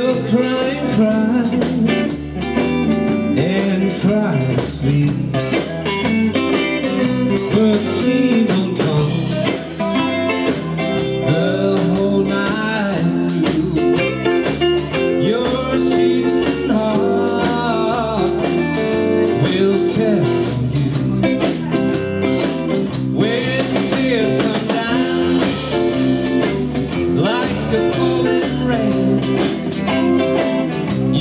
still crying, cry And try to sleep But sleep won't come. The whole night through Your cheating heart Will tell you. When tears come down Like a falling rain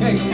嘿。